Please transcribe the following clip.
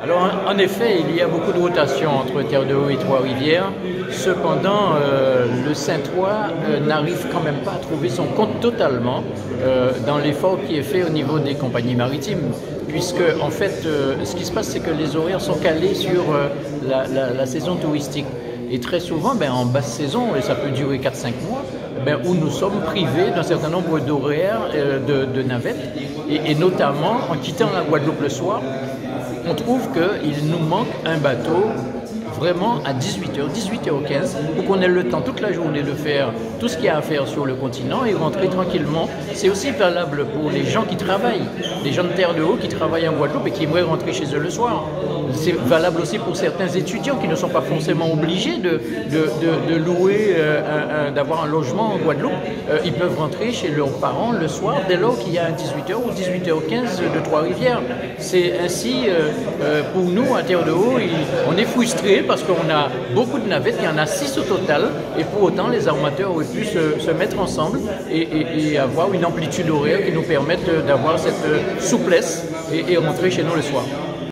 Alors en effet, il y a beaucoup de rotation entre Terre de Haut et Trois-Rivières. Cependant, euh, le Saint-Ouen euh, n'arrive quand même pas à trouver son compte totalement euh, dans l'effort qui est fait au niveau des compagnies maritimes. Puisque en fait, ce qui se passe, c'est que les horaires sont calés sur la, saison touristique. Et très souvent, ben, en basse saison, et ça peut durer 4-5 mois, ben, où nous sommes privés d'un certain nombre d'horaires de, navettes, et, notamment en quittant la Guadeloupe le soir, on trouve qu'il nous manque un bateau vraiment à 18h, 18h15, pour qu'on ait le temps toute la journée de faire tout ce qu'il y a à faire sur le continent et rentrer tranquillement. C'est aussi valable pour les gens qui travaillent, les gens de Terre de Haut qui travaillent en Guadeloupe et qui aimeraient rentrer chez eux le soir. C'est valable aussi pour certains étudiants qui ne sont pas forcément obligés de, louer, euh, d'avoir un logement en Guadeloupe. Euh, ils peuvent rentrer chez leurs parents le soir dès lors qu'il y a un 18h ou 18h15 de Trois-Rivières. C'est ainsi, euh, pour nous, à Terre de Haut, on est frustrés parce qu'on a beaucoup de navettes, il y en a six au total, et pour autant les armateurs auraient pu se, mettre ensemble et, avoir une amplitude horaire qui nous permette d'avoir cette souplesse et, et rentrer chez nous le soir.